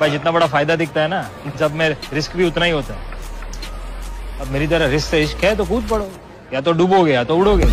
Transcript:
भाई, जितना बड़ा फ़ायदा दिखता है ना, जब में रिस्क भी उतना ही होता है। अब मेरी तरह रिस्क से इश्क है तो कूद पड़ो, या तो डूबोगे, या तो उड़ोगे।